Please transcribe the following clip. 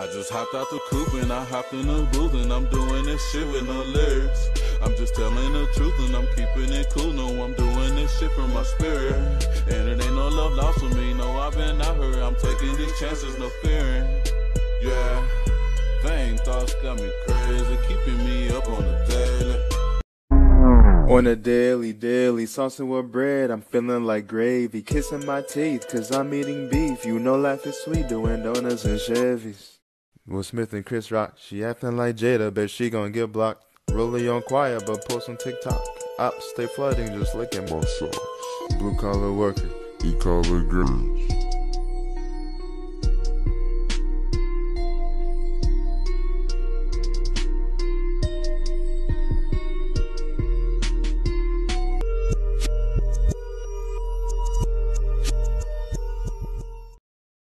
I just hopped out the coupe and I hopped in the booth and I'm doing this shit with no lyrics. I'm just telling the truth and I'm keeping it cool. No, I'm doing this shit from my spirit. And it ain't no love lost with me. No, I've been out here. I'm taking these chances, no fearing. Yeah, vain thoughts got me crazy, keeping me up on the. On a daily, daily, saucing with bread, I'm feeling like gravy, kissing my teeth, cause I'm eating beef. You know life is sweet, doing donuts and Chevys. Will Smith and Chris Rock, she acting like Jada, bet she gon' get blocked. Rolling on quiet, but post on TikTok. Ops stay flooding, just licking my sauce. Blue collar worker, call it girls.